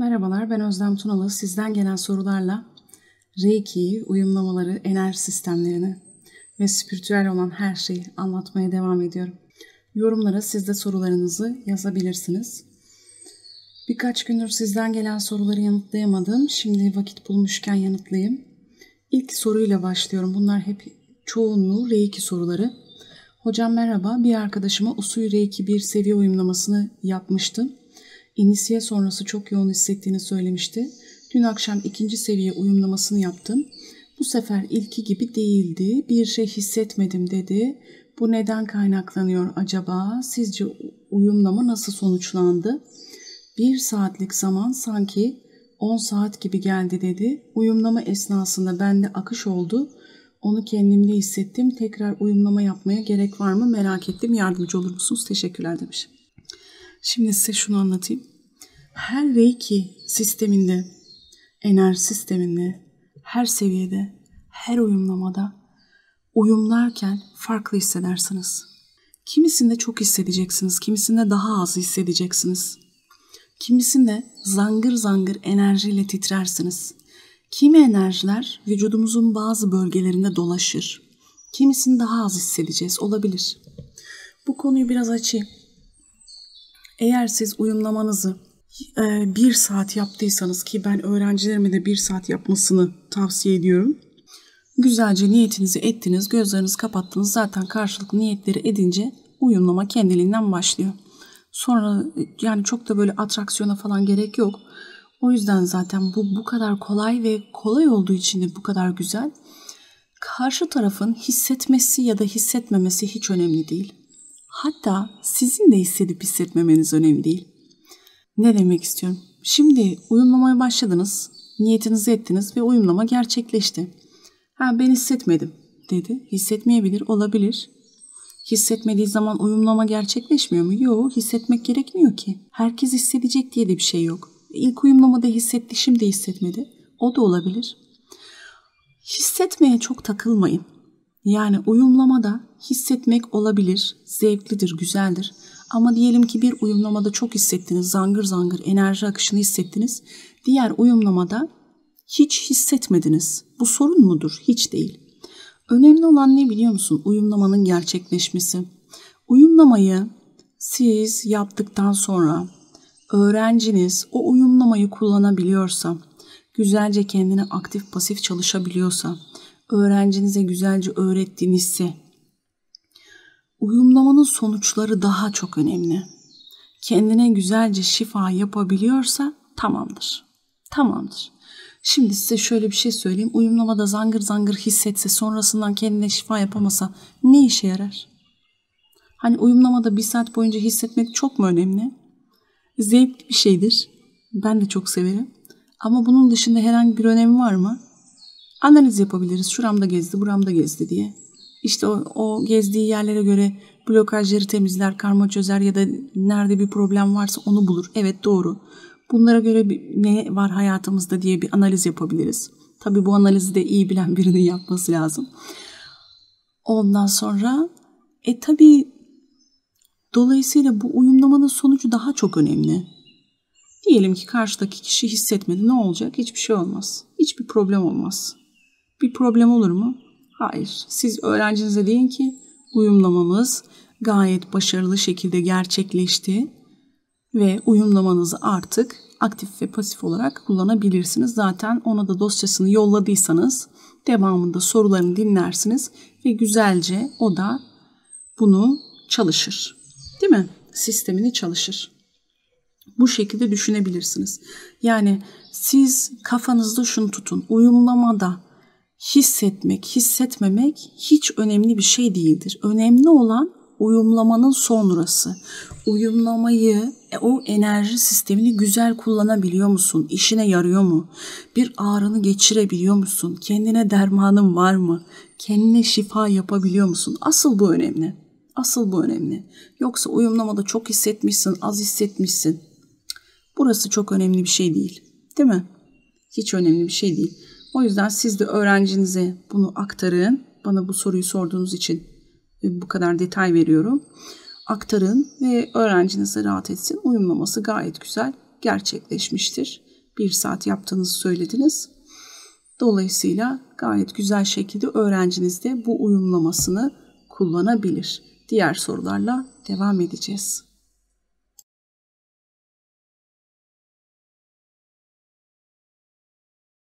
Merhabalar ben Özlem Tunalı. Sizden gelen sorularla Reiki'yi, uyumlamaları, enerji sistemlerini ve spiritüel olan her şeyi anlatmaya devam ediyorum. Yorumlara siz de sorularınızı yazabilirsiniz. Birkaç gündür sizden gelen soruları yanıtlayamadım. Şimdi vakit bulmuşken yanıtlayayım. İlk soruyla başlıyorum. Bunlar hep çoğunluğu Reiki soruları. Hocam merhaba. Bir arkadaşıma Usui Reiki bir seviye uyumlamasını yapmıştım. İnisiye sonrası çok yoğun hissettiğini söylemişti. Dün akşam ikinci seviye uyumlamasını yaptım. Bu sefer ilki gibi değildi. Bir şey hissetmedim dedi. Bu neden kaynaklanıyor acaba? Sizce uyumlama nasıl sonuçlandı? Bir saatlik zaman sanki 10 saat gibi geldi dedi. Uyumlama esnasında bende akış oldu. Onu kendimde hissettim. Tekrar uyumlama yapmaya gerek var mı merak ettim. Yardımcı olur musunuz? Teşekkürler demiş. Şimdi size şunu anlatayım. Her Reiki sisteminde, enerji sisteminde, her seviyede, her uyumlamada uyumlarken farklı hissedersiniz. Kimisinde çok hissedeceksiniz, kimisinde daha az hissedeceksiniz. Kimisinde zangır zangır enerjiyle titrersiniz. Kimi enerjiler vücudumuzun bazı bölgelerinde dolaşır. Kimisini daha az hissedeceğiz, olabilir. Bu konuyu biraz açayım. Eğer siz uyumlamanızı e, bir saat yaptıysanız ki ben öğrencilerime de bir saat yapmasını tavsiye ediyorum. Güzelce niyetinizi ettiniz, gözlerinizi kapattınız. Zaten karşılıklı niyetleri edince uyumlama kendiliğinden başlıyor. Sonra yani çok da böyle atraksiyona falan gerek yok. O yüzden zaten bu bu kadar kolay ve kolay olduğu için de bu kadar güzel. Karşı tarafın hissetmesi ya da hissetmemesi hiç önemli değil. Hatta sizin de hissedip hissetmemeniz önemli değil. Ne demek istiyorum? Şimdi uyumlamaya başladınız, niyetinizi ettiniz ve uyumlama gerçekleşti. Ha ben hissetmedim dedi. Hissetmeyebilir, olabilir. Hissetmediği zaman uyumlama gerçekleşmiyor mu? Yok, hissetmek gerekmiyor ki. Herkes hissedecek diye de bir şey yok. İlk uyumlamada hissetti, şimdi hissetmedi. O da olabilir. Hissetmeye çok takılmayın. Yani uyumlamada hissetmek olabilir, zevklidir, güzeldir. Ama diyelim ki bir uyumlamada çok hissettiniz, zangır zangır enerji akışını hissettiniz. Diğer uyumlamada hiç hissetmediniz. Bu sorun mudur? Hiç değil. Önemli olan ne biliyor musun? Uyumlamanın gerçekleşmesi. Uyumlamayı siz yaptıktan sonra öğrenciniz o uyumlamayı kullanabiliyorsa, güzelce kendine aktif pasif çalışabiliyorsa, öğrencinize güzelce öğrettiğinizse uyumlamanın sonuçları daha çok önemli. Kendine güzelce şifa yapabiliyorsa tamamdır. Tamamdır. Şimdi size şöyle bir şey söyleyeyim. Uyumlamada zangır zangır hissetse sonrasından kendine şifa yapamasa ne işe yarar? Hani uyumlamada bir saat boyunca hissetmek çok mu önemli? Zevkli bir şeydir. Ben de çok severim. Ama bunun dışında herhangi bir önemi var mı? Analiz yapabiliriz. Şuramda gezdi, buramda gezdi diye. İşte o, o gezdiği yerlere göre blokajları temizler, karma çözer ya da nerede bir problem varsa onu bulur. Evet doğru. Bunlara göre ne var hayatımızda diye bir analiz yapabiliriz. Tabii bu analizi de iyi bilen birinin yapması lazım. Ondan sonra e tabii dolayısıyla bu uyumlamanın sonucu daha çok önemli. Diyelim ki karşıdaki kişi hissetmedi. Ne olacak? Hiçbir şey olmaz. Hiçbir problem olmaz. Bir problem olur mu? Hayır. Siz öğrencinize deyin ki uyumlamamız gayet başarılı şekilde gerçekleşti ve uyumlamanızı artık aktif ve pasif olarak kullanabilirsiniz. Zaten ona da dosyasını yolladıysanız devamında sorularını dinlersiniz ve güzelce o da bunu çalışır. Değil mi? Sistemini çalışır. Bu şekilde düşünebilirsiniz. Yani siz kafanızda şunu tutun. Uyumlamada hissetmek, hissetmemek hiç önemli bir şey değildir. Önemli olan uyumlamanın sonrası. Uyumlamayı, e, o enerji sistemini güzel kullanabiliyor musun? İşine yarıyor mu? Bir ağrını geçirebiliyor musun? Kendine dermanın var mı? Kendine şifa yapabiliyor musun? Asıl bu önemli. Asıl bu önemli. Yoksa uyumlamada çok hissetmişsin, az hissetmişsin. Burası çok önemli bir şey değil. Değil mi? Hiç önemli bir şey değil. O yüzden siz de öğrencinize bunu aktarın. Bana bu soruyu sorduğunuz için bu kadar detay veriyorum. Aktarın ve öğrencinize rahat etsin. Uyumlaması gayet güzel gerçekleşmiştir. bir saat yaptığınızı söylediniz. Dolayısıyla gayet güzel şekilde öğrenciniz de bu uyumlamasını kullanabilir. Diğer sorularla devam edeceğiz.